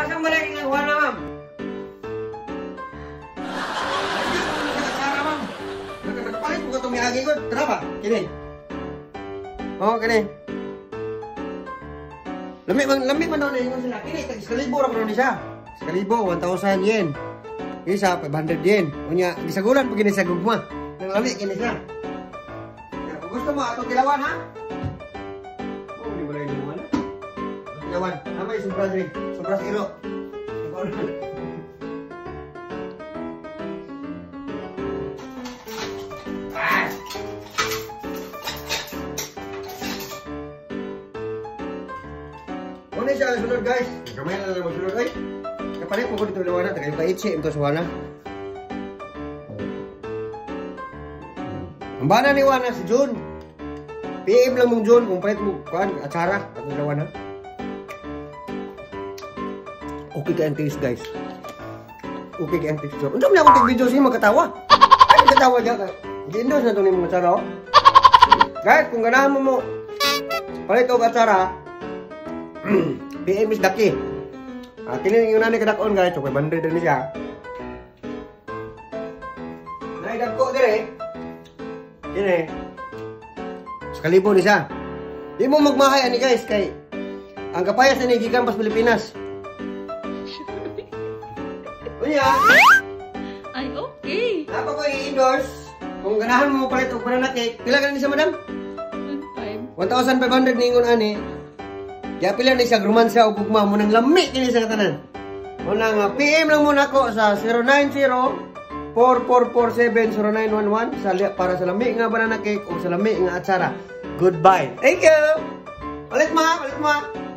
ma'am, asang balik nga kuha na ma'am. Sara ma'am. Nagpalit ko itong miagi ko. Tara ba? Kini. Oo, kini. Lami man, lami man daw na ingon sila. Kini, tag iskalibo ra man ni siya. Iskalibo, 1,000 yen. Isa, 500 yen. Unya, gisagulan pag gini sa gugma. Nang lami kini siya. Kaya kung gusto mo, atong kilawan ha? Oh, di ba yung sobra rin. Sobra. Ah! Muna siya ang sunod guys. Kamay na lang magsunod ay. Kapalit mo ko dito liwanag. Tagay pa itse ito sa wana. Ang bana ni Wana si Jun. PM lang mong Jun kung palit mo kuan atsara at liwanag. Okay ka ang taste guys. Okay ka ang taste. Unsa man akong video siya magkatawa. Ay magkatawa diya ka. Gindos na to ni mga atsara. oh. Guys, kung ganahan mo mo palit og atsara, PM is daki. Ah, kini yung nanay kadakon guys, so kay bandre din siya. Nay dagko dire. Kini. Sakalibo ni siya. Di mo magmahay ani guys kay ang kapayas ni gikan Pilipinas. Unya, Ay, okay. apa ko i-endorse? Kung ganahan mo palit og banana cake, pila ka ni siya madam? 1.5. 1,500 ningon ani. Kaya pila ni siya grumansa o gugma mo nang lami kini sa katanan. O nang uh, PM lang muna ko sa 090 44470911 sa para sa lami nga banana cake o sa lami nga atsara. Goodbye. Thank you. Ulit ma, ulit ma.